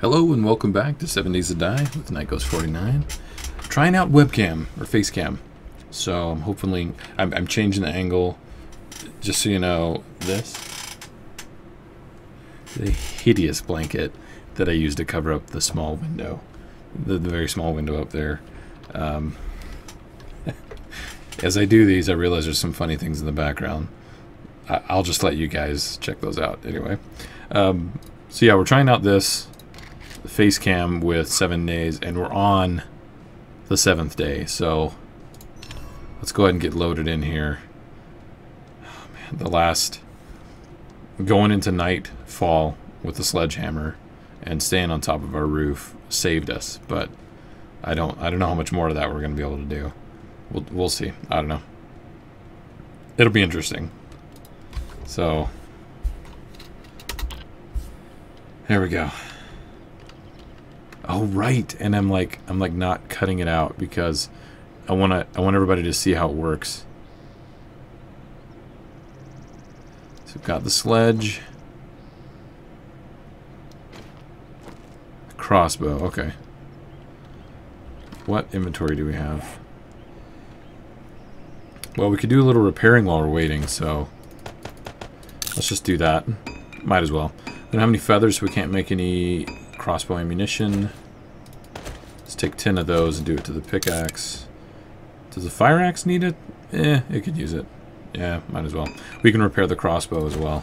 Hello and welcome back to 7 Days to Die with NightGhost49. Trying out webcam or face cam. So I'm hopefully I'm, I'm changing the angle. Just so you know, this the hideous blanket that I used to cover up the small window, the, the very small window up there. Um, as I do these, I realize there's some funny things in the background. I, I'll just let you guys check those out anyway. Um, so yeah, we're trying out this face cam with seven days, and we're on the seventh day. So let's go ahead and get loaded in here. Oh, man, the last going into nightfall with the sledgehammer and staying on top of our roof saved us, but I don't I don't know how much more of that we're going to be able to do. We'll we'll see. I don't know. It'll be interesting. So there we go. Oh right, and I'm like I'm like not cutting it out because I want to I want everybody to see how it works. So we've got the sledge. Crossbow, okay. What inventory do we have? Well, we could do a little repairing while we're waiting, so let's just do that. Might as well. We don't have any feathers, so we can't make any crossbow ammunition. Take 10 of those and do it to the pickaxe. Does the fire axe need it? Eh, it could use it. Yeah, might as well. We can repair the crossbow as well.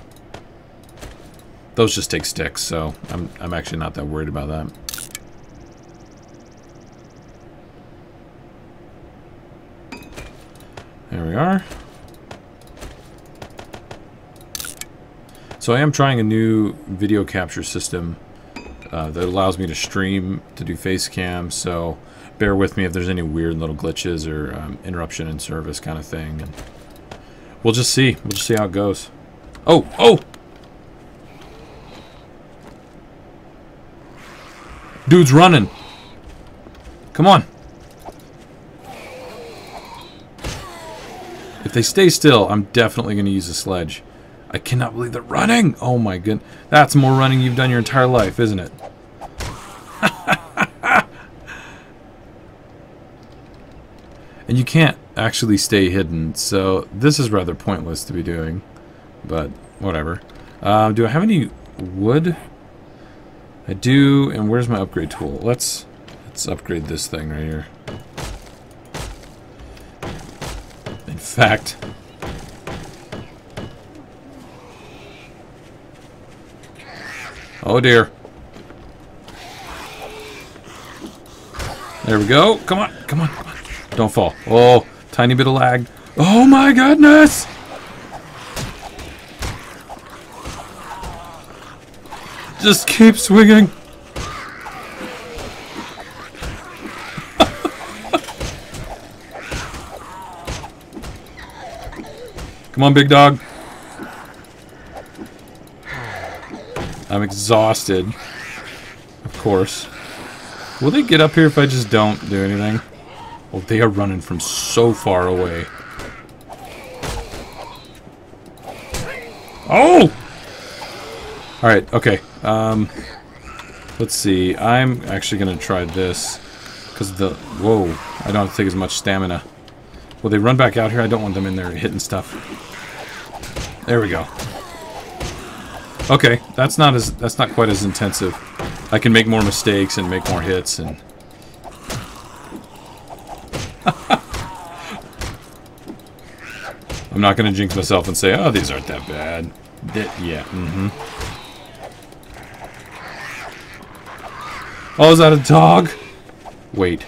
Those just take sticks, so I'm, I'm actually not that worried about that. There we are. So I am trying a new video capture system uh, that allows me to stream to do face cam, so bear with me if there's any weird little glitches or um, interruption in service kind of thing. And we'll just see. We'll just see how it goes. Oh! Oh! Dude's running. Come on. If they stay still, I'm definitely going to use a sledge. I cannot believe they're running! Oh my god. That's more running you've done your entire life, isn't it? and you can't actually stay hidden, so this is rather pointless to be doing. But, whatever. Uh, do I have any wood? I do, and where's my upgrade tool? Let's let's upgrade this thing right here. In fact, Oh dear. There we go. Come on, come on, come on. Don't fall. Oh, tiny bit of lag. Oh my goodness! Just keep swinging. Come on, big dog. I'm exhausted. Of course. Will they get up here if I just don't do anything? Oh, they are running from so far away. Oh! Alright, okay. Um, let's see. I'm actually going to try this. Because the... Whoa. I don't take as much stamina. Will they run back out here? I don't want them in there hitting stuff. There we go. Okay, that's not as that's not quite as intensive. I can make more mistakes and make more hits and I'm not gonna jinx myself and say, oh, these aren't that bad. yeah, mm-hmm. Oh, is that a dog? Wait.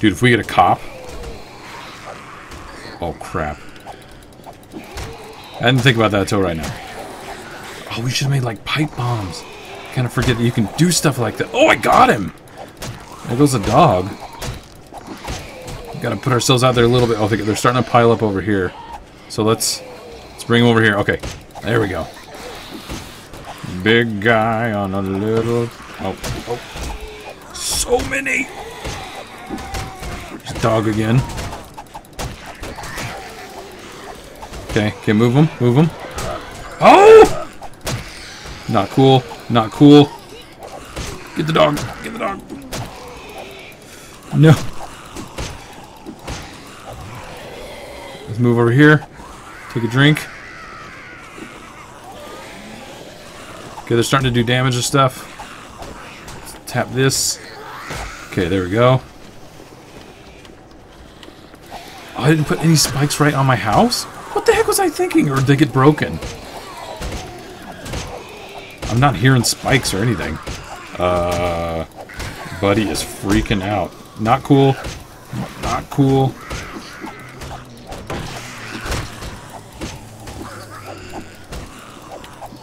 Dude, if we get a cop... Oh, crap. I didn't think about that until right now. Oh, we should have made like pipe bombs. Kind of forget that you can do stuff like that. Oh, I got him! There goes a dog. Gotta put ourselves out there a little bit. Oh, they're starting to pile up over here. So let's let's bring them over here. Okay, there we go. Big guy on a little. Oh, oh, so many. There's dog again. Okay, okay, move him, move him. Not cool. Not cool. Get the dog. Get the dog. No. Let's move over here. Take a drink. Okay, they're starting to do damage and stuff. Let's tap this. Okay, there we go. Oh, I didn't put any spikes right on my house? What the heck was I thinking? Or did they get broken? I'm not hearing spikes or anything. Uh, buddy is freaking out. Not cool. Not cool.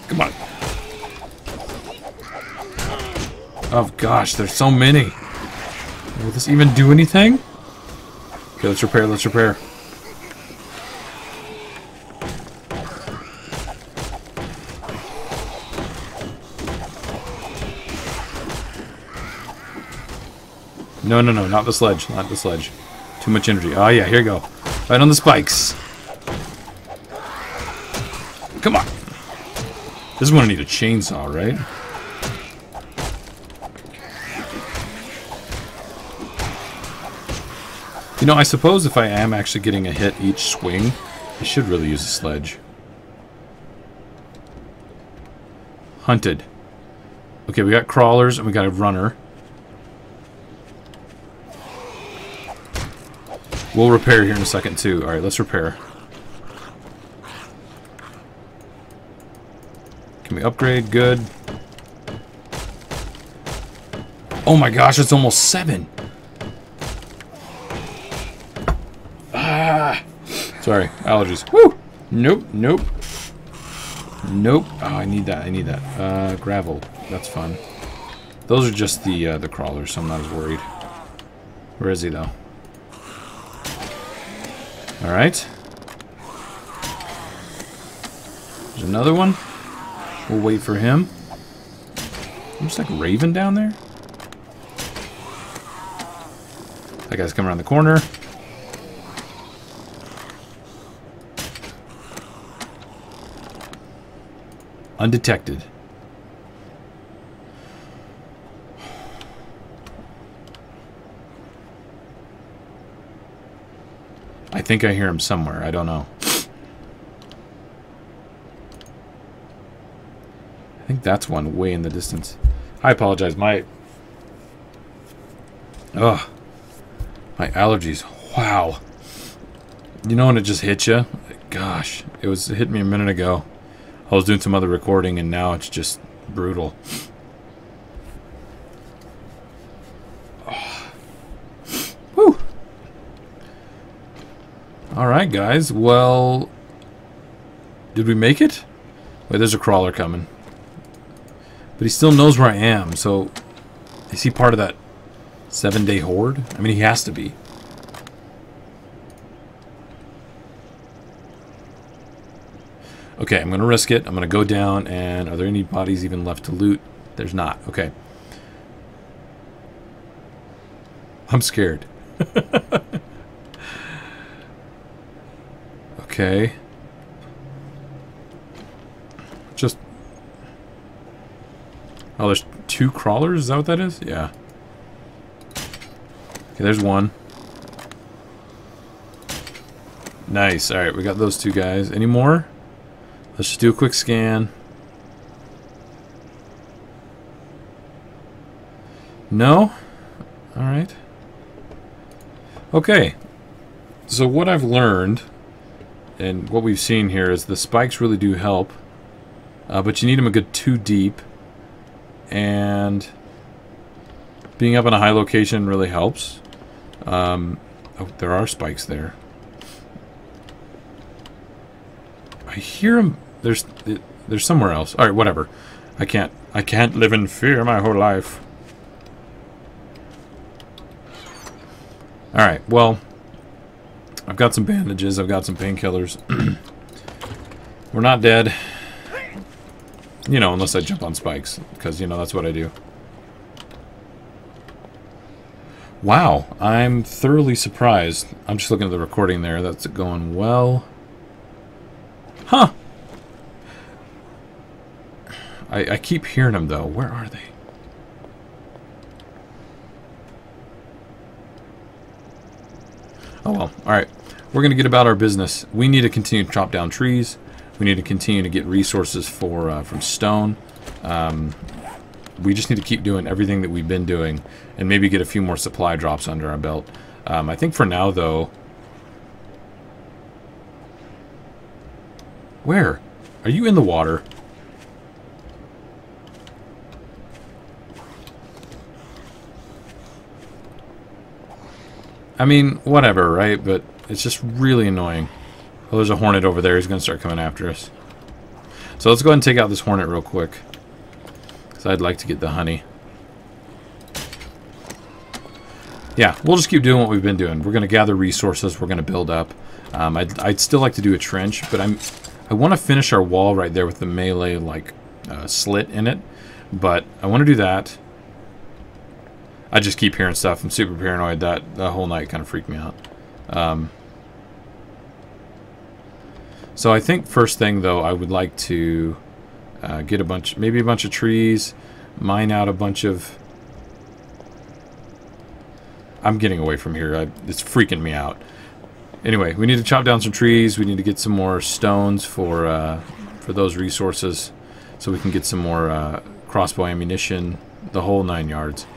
Come on. Oh gosh, there's so many. Will this even do anything? Okay, let's repair, let's repair. No, no, no, not the sledge, not the sledge. Too much energy. Oh yeah, here you go. Right on the spikes. Come on. This is when I need a chainsaw, right? You know, I suppose if I am actually getting a hit each swing, I should really use a sledge. Hunted. Okay, we got crawlers and we got a runner. We'll repair here in a second, too. Alright, let's repair. Can we upgrade? Good. Oh my gosh, it's almost seven. Ah! Sorry, allergies. Woo! Nope, nope. Nope. Oh, I need that. I need that. Uh, gravel. That's fun. Those are just the uh, the crawlers, so I'm not as worried. Where is he, though? Alright. There's another one. We'll wait for him. Looks like Raven down there. That guy's coming around the corner. Undetected. Think I hear him somewhere. I don't know. I think that's one way in the distance. I apologize. My... Ugh. My allergies. Wow. You know when it just hits you? Gosh. It was it hit me a minute ago. I was doing some other recording and now it's just brutal. Alright, guys. Well, did we make it? Wait, there's a crawler coming. But he still knows where I am, so is he part of that seven-day horde? I mean, he has to be. Okay, I'm going to risk it. I'm going to go down, and are there any bodies even left to loot? There's not. Okay. I'm scared. okay. Just... Oh, there's two crawlers? Is that what that is? Yeah. Okay, there's one. Nice. Alright, we got those two guys. Any more? Let's just do a quick scan. No? Alright. Okay. So what I've learned, and what we've seen here, is the spikes really do help. Uh, but you need them a good two deep. And being up in a high location really helps. Um, oh, there are spikes there. I hear them. There's, there's somewhere else. All right, whatever. I can't. I can't live in fear my whole life. All right. Well, I've got some bandages. I've got some painkillers. We're not dead. You know, unless I jump on spikes. Because, you know, that's what I do. Wow, I'm thoroughly surprised. I'm just looking at the recording there. That's going well. Huh. I, I keep hearing them, though. Where are they? Oh, well. All right. We're going to get about our business. We need to continue to chop down trees. We need to continue to get resources for uh, from stone. Um, we just need to keep doing everything that we've been doing and maybe get a few more supply drops under our belt. Um, I think for now, though... Where? Are you in the water? I mean, whatever, right? But it's just really annoying. Oh, there's a hornet over there. He's going to start coming after us. So let's go ahead and take out this hornet real quick. Because I'd like to get the honey. Yeah, we'll just keep doing what we've been doing. We're going to gather resources. We're going to build up. Um, I'd, I'd, still like to do a trench, but I'm I want to finish our wall right there with the melee like uh, slit in it. But I want to do that. I just keep hearing stuff. I'm super paranoid. That the whole night kind of freaked me out. Um, so I think first thing though, I would like to uh, get a bunch, maybe a bunch of trees, mine out a bunch of. I'm getting away from here. I, it's freaking me out. Anyway, we need to chop down some trees. We need to get some more stones for uh, for those resources, so we can get some more uh, crossbow ammunition, the whole nine yards.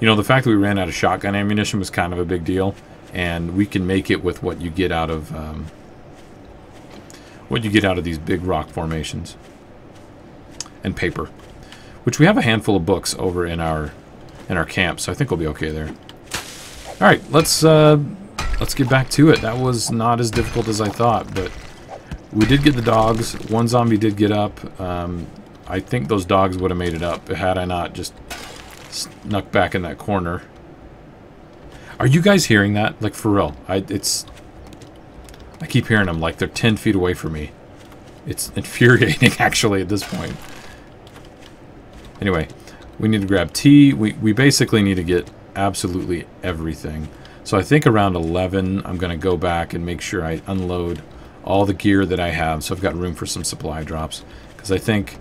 You know, the fact that we ran out of shotgun ammunition was kind of a big deal, and we can make it with what you get out of um, what you get out of these big rock formations and paper, which we have a handful of books over in our in our camp, so I think we'll be okay there. All right, let's uh, let's get back to it. That was not as difficult as I thought, but we did get the dogs. One zombie did get up. Um, I think those dogs would have made it up had I not just snuck back in that corner. Are you guys hearing that? Like, for real. I, it's... I keep hearing them like they're 10 feet away from me. It's infuriating, actually, at this point. Anyway, we need to grab tea. We, we basically need to get absolutely everything. So I think around 11, I'm going to go back and make sure I unload all the gear that I have. So I've got room for some supply drops. Because I think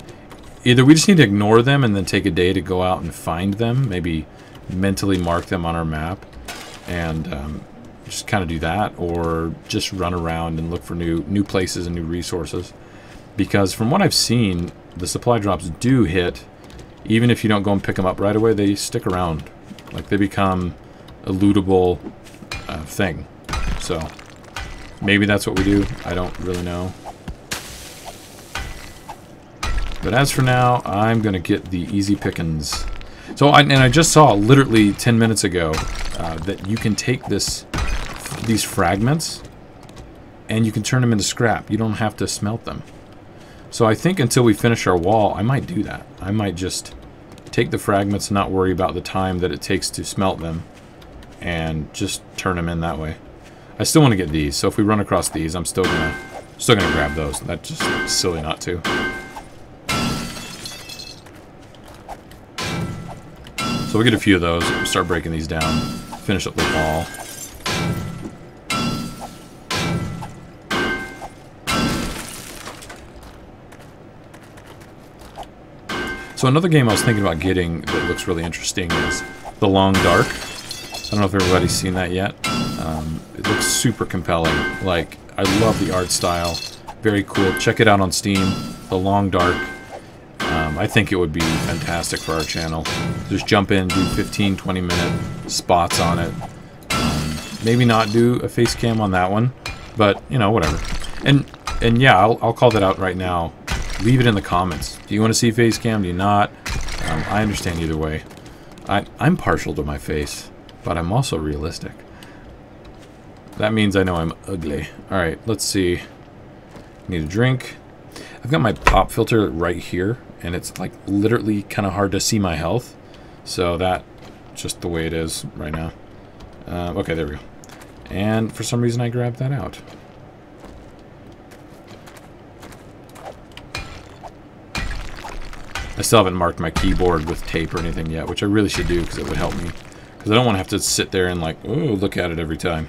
either we just need to ignore them and then take a day to go out and find them. Maybe mentally mark them on our map. And um, just kind of do that. Or just run around and look for new, new places and new resources. Because from what I've seen, the supply drops do hit. Even if you don't go and pick them up right away, they stick around. Like they become a lootable uh, thing. So maybe that's what we do. I don't really know. But as for now, I'm to get the easy pickings. So, I, and I just saw literally 10 minutes ago uh, that you can take this, these fragments and you can turn them into scrap. You don't have to smelt them. So I think until we finish our wall, I might do that. I might just take the fragments and not worry about the time that it takes to smelt them and just turn them in that way. I still want to get these, so if we run across these, I'm still gonna still gonna grab those. That's just silly not to. So we get a few of those, start breaking these down, finish up the wall. So another game I was thinking about getting that looks really interesting is The Long Dark. I don't know if everybody's seen that yet. Um, it looks super compelling. Like, I love the art style. Very cool. Check it out on Steam. The Long Dark. Um, I think it would be fantastic for our channel. Just jump in, do 15, 20 minute spots on it. Um, maybe not do a face cam on that one, but, you know, whatever. And, and yeah, I'll, I'll call that out right now. Leave it in the comments. Do you want to see face cam? Do you not? Um, I understand either way. I, I'm partial to my face, but I'm also realistic. That means I know I'm ugly. Alright, let's see. Need a drink. I've got my pop filter right here, and it's like literally kind of hard to see my health. So that just the way it is right now. Uh, okay, there we go. And for some reason I grabbed that out. Still haven't marked my keyboard with tape or anything yet, which I really should do because it would help me. Because I don't want to have to sit there and like, oh, look at it every time.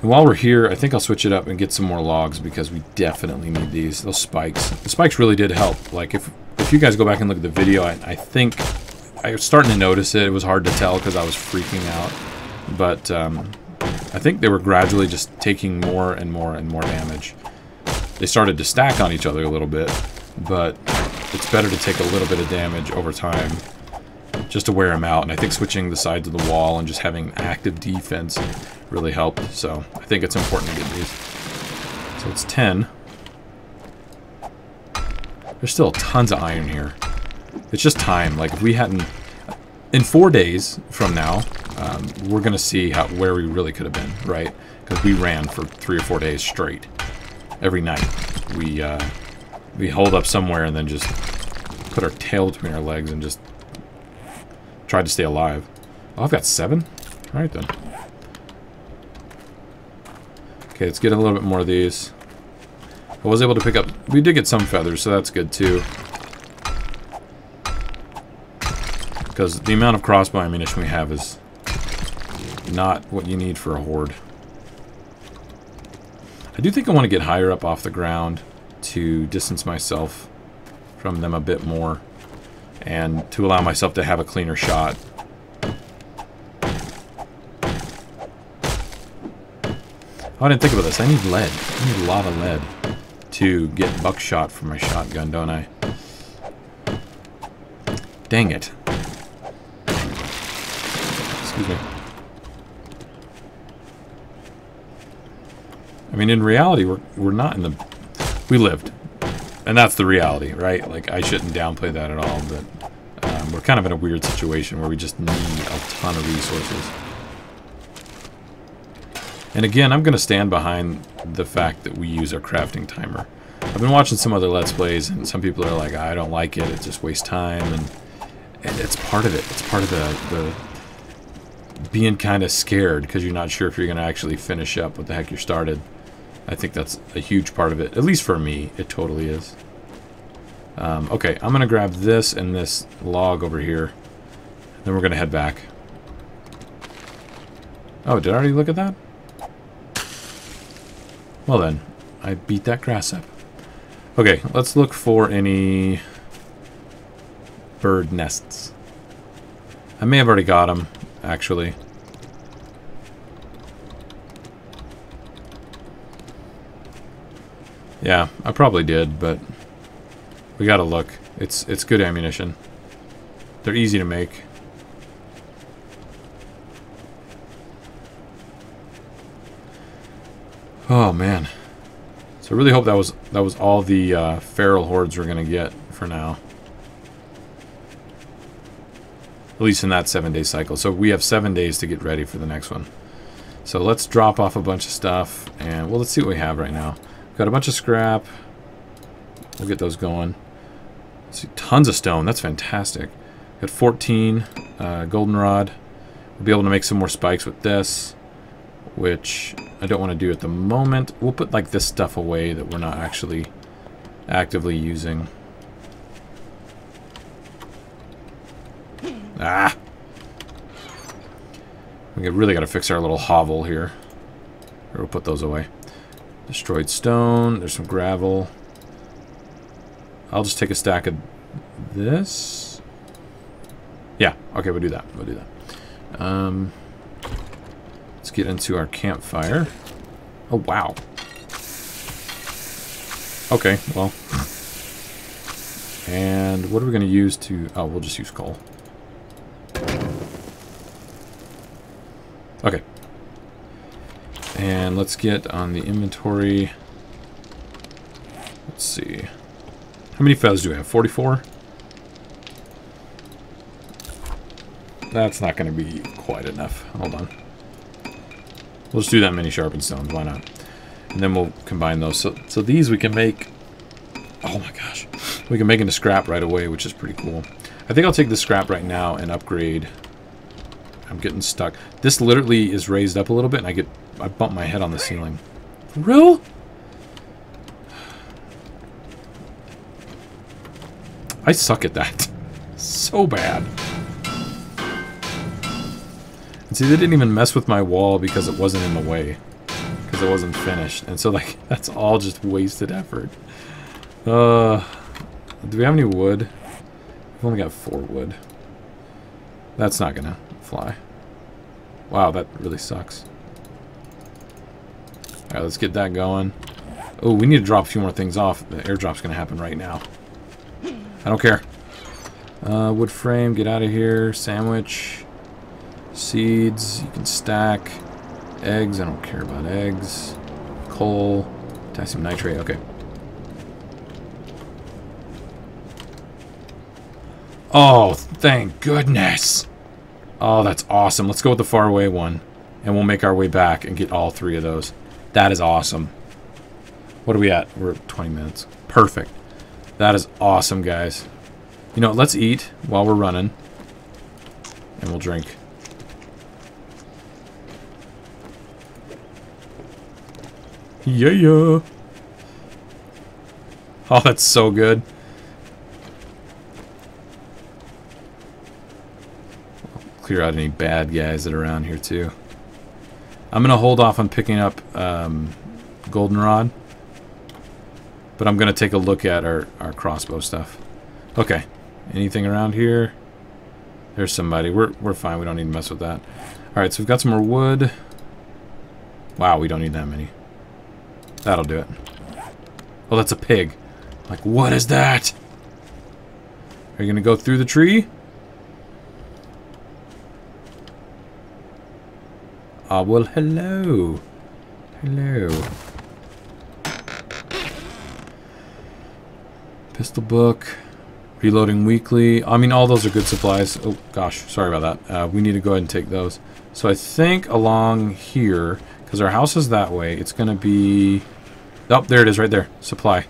And while we're here, I think I'll switch it up and get some more logs because we definitely need these. Those spikes. The spikes really did help. Like, if, if you guys go back and look at the video, I, I think I was starting to notice it. It was hard to tell because I was freaking out. But um, I think they were gradually just taking more and more and more damage. They started to stack on each other a little bit, but it's better to take a little bit of damage over time just to wear them out. And I think switching the sides of the wall and just having active defense really helped. So I think it's important to get these. So it's 10. There's still tons of iron here. It's just time. Like, if we hadn't... In four days from now, um, we're going to see how where we really could have been, right? Because we ran for three or four days straight. Every night. We, uh, we hold up somewhere and then just put our tail between our legs and just tried to stay alive. Oh, I've got seven? Alright then. Okay, let's get a little bit more of these. I was able to pick up... We did get some feathers, so that's good too. Because the amount of crossbow ammunition we have is not what you need for a horde. I do think I want to get higher up off the ground to distance myself from them a bit more and to allow myself to have a cleaner shot. Oh, I didn't think about this. I need lead. I need a lot of lead to get buckshot for my shotgun, don't I? Dang it. Excuse me. I mean, in reality, we're, we're not in the... We lived. And that's the reality, right? Like, I shouldn't downplay that at all, but um, we're kind of in a weird situation where we just need a ton of resources. And again, I'm going to stand behind the fact that we use our crafting timer. I've been watching some other Let's Plays, and some people are like, I don't like it, it just wastes time, and, and it's part of it. It's part of the, the being kind of scared because you're not sure if you're going to actually finish up what the heck you started. I think that's a huge part of it. At least for me, it totally is. Um, okay, I'm going to grab this and this log over here. Then we're going to head back. Oh, did I already look at that? Well then, I beat that grass up. Okay, let's look for any bird nests. I may have already got them, actually. Yeah, I probably did, but we gotta look. It's it's good ammunition. They're easy to make. Oh man. So I really hope that was that was all the uh, feral hordes we're gonna get for now. At least in that seven day cycle. So we have seven days to get ready for the next one. So let's drop off a bunch of stuff and well let's see what we have right now. Got a bunch of scrap. We'll get those going. See, tons of stone. That's fantastic. Got 14 uh, goldenrod. We'll be able to make some more spikes with this, which I don't want to do at the moment. We'll put like this stuff away that we're not actually actively using. Ah! We really got to fix our little hovel here. We'll put those away. Destroyed stone. There's some gravel. I'll just take a stack of this. Yeah, okay, we'll do that. We'll do that. Um, let's get into our campfire. Oh, wow. Okay, well. And what are we going to use to... Oh, we'll just use coal. Okay. And let's get on the inventory. Let's see. How many feathers do we have? 44? That's not going to be quite enough. Hold on. We'll just do that many sharpened stones. Why not? And then we'll combine those. So, so these we can make... Oh my gosh. We can make into scrap right away, which is pretty cool. I think I'll take the scrap right now and upgrade. I'm getting stuck. This literally is raised up a little bit, and I get I bumped my head on the ceiling. Real? I suck at that. So bad. And see, they didn't even mess with my wall because it wasn't in the way. Because it wasn't finished. And so, like, that's all just wasted effort. Uh, do we have any wood? We've only got four wood. That's not gonna fly. Wow, that really sucks. Alright, let's get that going. Oh, we need to drop a few more things off. The airdrop's going to happen right now. I don't care. Uh, wood frame, get out of here. Sandwich. Seeds, you can stack. Eggs, I don't care about eggs. Coal. Potassium nitrate, okay. Oh, thank goodness. Oh, that's awesome. Let's go with the far away one. And we'll make our way back and get all three of those. That is awesome. What are we at? We're at 20 minutes. Perfect. That is awesome, guys. You know, let's eat while we're running. And we'll drink. Yeah, yeah. Oh, that's so good. Clear out any bad guys that are around here, too. I'm going to hold off on picking up um, Goldenrod. But I'm going to take a look at our, our crossbow stuff. Okay. Anything around here? There's somebody. We're, we're fine. We don't need to mess with that. Alright, so we've got some more wood. Wow, we don't need that many. That'll do it. Oh, that's a pig. Like, what is that? Are you going to go through the tree? Ah, well, hello. Hello. Pistol book. Reloading weekly. I mean, all those are good supplies. Oh, gosh. Sorry about that. Uh, we need to go ahead and take those. So I think along here, because our house is that way, it's going to be... Oh, there it is right there. Supply.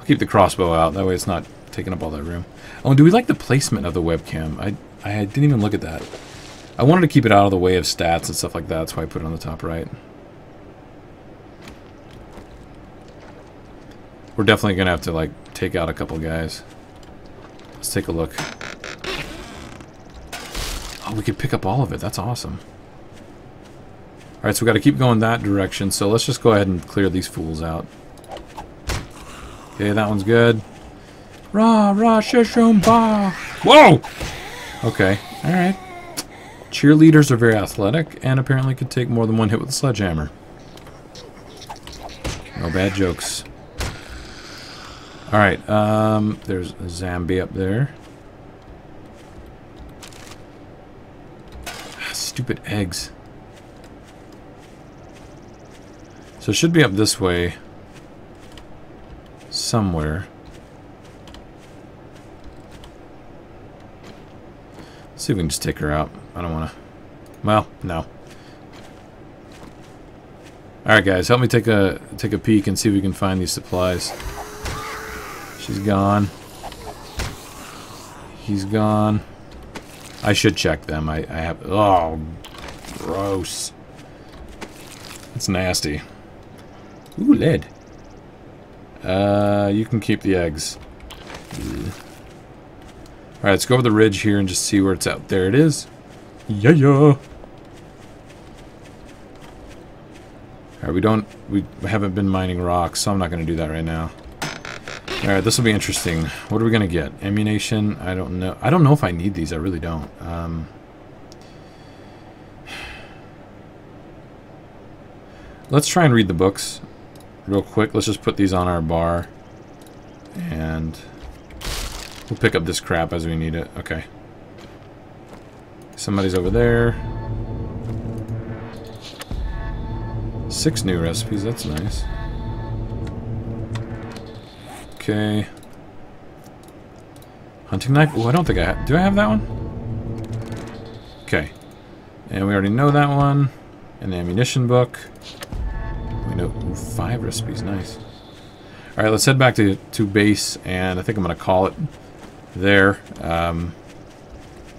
I'll keep the crossbow out. That way it's not taking up all that room. Oh, do we like the placement of the webcam? I, I didn't even look at that. I wanted to keep it out of the way of stats and stuff like that. That's why I put it on the top right. We're definitely going to have to, like, take out a couple guys. Let's take a look. Oh, we could pick up all of it. That's awesome. Alright, so we got to keep going that direction. So let's just go ahead and clear these fools out. Okay, that one's good. Rah, rah, shishumba. Whoa! Okay, alright. Cheerleaders are very athletic and apparently could take more than one hit with a sledgehammer. No bad jokes. Alright, um, there's a Zambi up there. Ah, stupid eggs. So it should be up this way. Somewhere. Let's see if we can just take her out. I don't want to... Well, no. Alright guys, help me take a take a peek and see if we can find these supplies. She's gone. He's gone. I should check them. I, I have... Oh, gross. It's nasty. Ooh, lead. Uh, you can keep the eggs. Alright, let's go over the ridge here and just see where it's out. There it is. Yeah, yeah. Alright, we don't... We haven't been mining rocks, so I'm not going to do that right now. Alright, this will be interesting. What are we going to get? Ammunition? I don't know. I don't know if I need these. I really don't. Um, let's try and read the books real quick. Let's just put these on our bar. And we'll pick up this crap as we need it. Okay. Somebody's over there. Six new recipes. That's nice. Okay. Hunting knife? Oh, I don't think I have. Do I have that one? Okay. And we already know that one. And the ammunition book. We know ooh, five recipes. Nice. All right, let's head back to, to base, and I think I'm going to call it there. Um,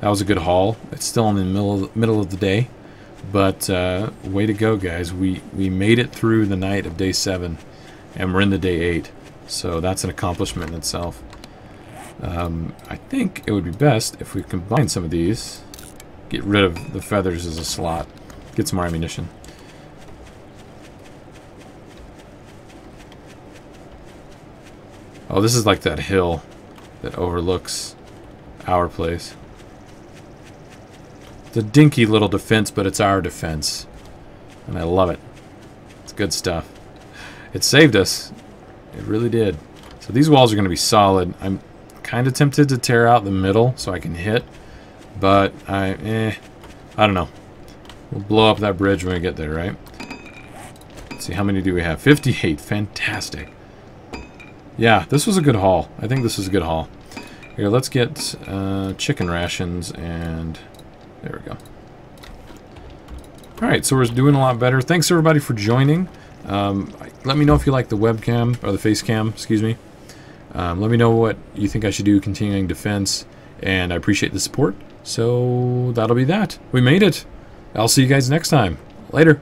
that was a good haul. It's still in the middle of, middle of the day, but uh, way to go, guys. We, we made it through the night of day seven, and we're in the day eight. So that's an accomplishment in itself. Um, I think it would be best if we combine some of these. Get rid of the feathers as a slot. Get some more ammunition. Oh, this is like that hill that overlooks our place. It's a dinky little defense, but it's our defense. And I love it. It's good stuff. It saved us. It really did. So these walls are going to be solid. I'm kind of tempted to tear out the middle so I can hit. But I, eh, I don't know. We'll blow up that bridge when we get there, right? Let's see, how many do we have? 58. Fantastic. Yeah, this was a good haul. I think this is a good haul. Here, let's get uh, chicken rations and... There we go. Alright, so we're doing a lot better. Thanks, everybody, for joining. Um, let me know if you like the webcam, or the face cam, excuse me. Um, let me know what you think I should do continuing defense, and I appreciate the support. So that'll be that. We made it. I'll see you guys next time. Later.